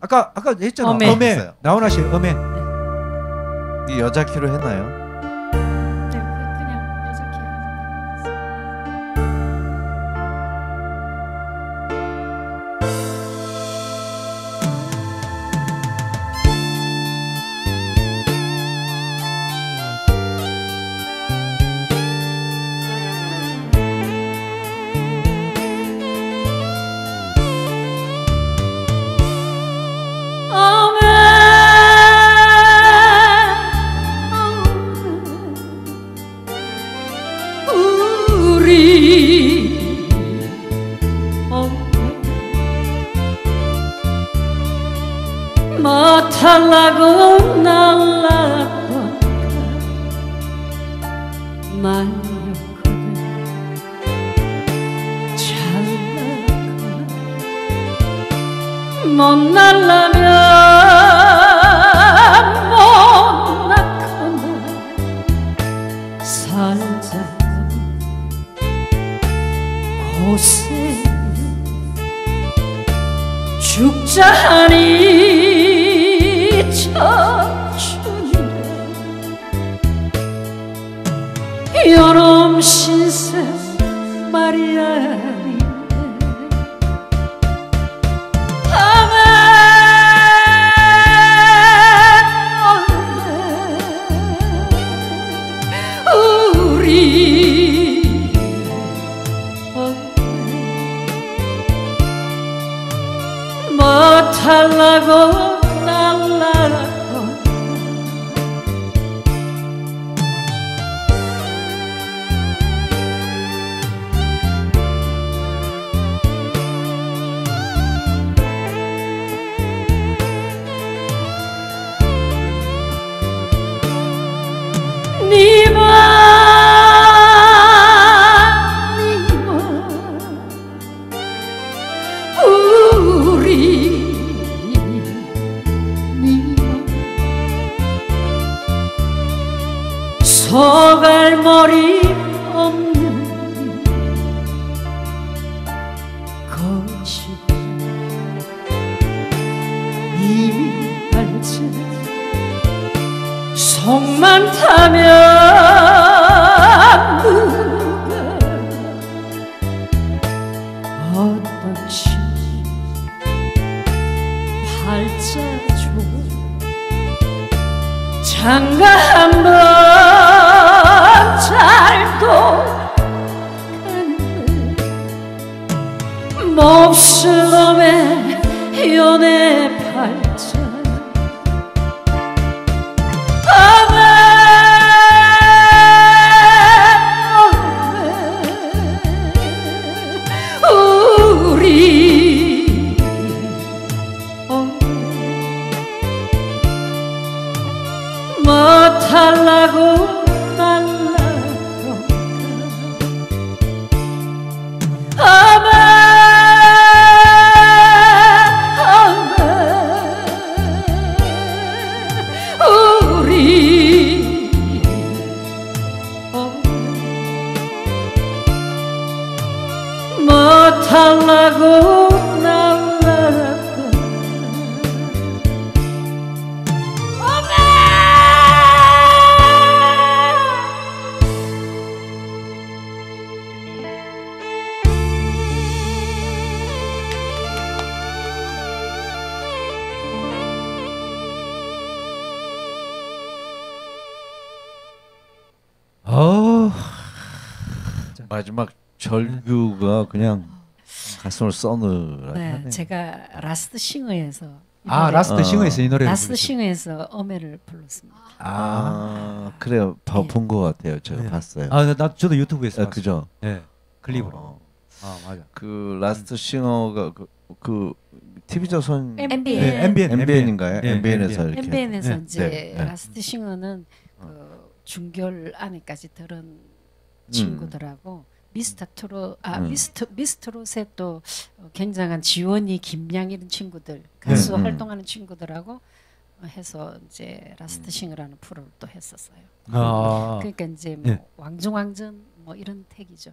아까 아까 했잖아. 어메. 어메. 했어요. 나훈아 씨 어메. 이 여자 키로 했나요? 우리 마탈라고 날라고 말렸거든. 잘나가 못 날라면 죽자 하니 천춘이래 여름 신세 말이야 못 니마 소갈머리 없는 거시 이미 알지. 속만 타면 누가 어떤 시 팔자줘 장가 한번 가는 몹쓸 놈의 연애 팔자 못하려고 날라고 어. 마지막 절규가 그냥 가슴을 써늘하게 하네 네, 제가 라스트 싱어에서 이아 라스트 어. 싱어에서 이 노래를 라스트 부르죠. 싱어에서 어메를 불렀습니다. 아, 그래요. 예. 본것 같아요. 제가 네. 봤어요. 아, 나, 나 저도 유튜브에서 아, 봤어요. 그죠? 네. 클립으로. 어, 아, 맞아. 그 라스트 싱어가 그, 그 TV 조선 MBN. 네, MBN, MBN인가요? 네, MBN에서 MBN. 이렇게 MBN에서 네. 이제 네, 네. 라스트 싱어는 그 중결 안에까지 들은 친구들하고 미스터 트롯 아 음. 미스터 미스트롯의 또 어, 굉장한 지원이 김양 이런 친구들 가수 음. 활동하는 친구들하고 해서 이제 라스트 싱어라는 프로를 또 했었어요. 아. 그러니까 이제 뭐 네. 왕중왕전 뭐 이런 택이죠.